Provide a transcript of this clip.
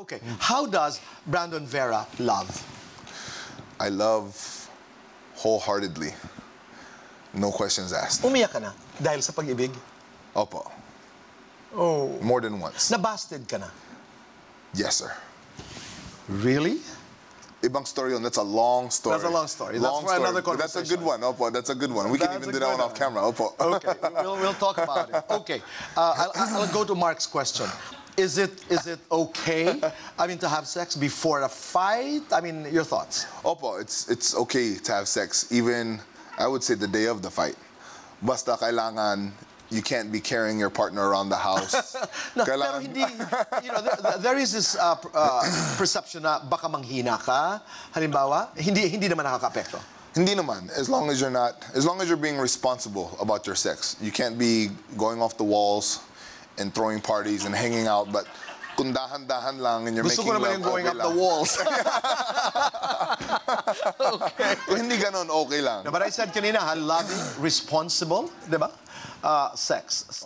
Okay, how does Brandon Vera love? I love wholeheartedly. No questions asked. Umiyak ka na dahil sa pag-ibig? Opo. Oh. More than once. Nabasted ka na? Yes, sir. Really? Ibang story yun. That's a long story. That's a long story. That's Long for another But That's a good conversation. one. Opo, that's a good one. We can even do that one off camera. Opo. Okay, we'll, we'll talk about it. Okay, uh, I'll, I'll go to Mark's question. Is it is it okay? I mean, to have sex before a fight? I mean, your thoughts? Opo, it's it's okay to have sex even I would say the day of the fight. Basta kailangan you can't be carrying your partner around the house. No, pero hindi, you know, there, there is this uh, uh, perception na baka manghina ka. Halimbawa, hindi hindi naman nakaka-apekto. Hindi naman. As long as you're not, as long as you're being responsible about your sex. You can't be going off the walls and throwing parties and hanging out. But kung dahan-dahan lang and you're Gusto ko making naman love, yung going okay up the lang. walls. Kung hindi ganun, okay lang. But I said kanina, ha, loving, responsible, di ba? Uh, sex.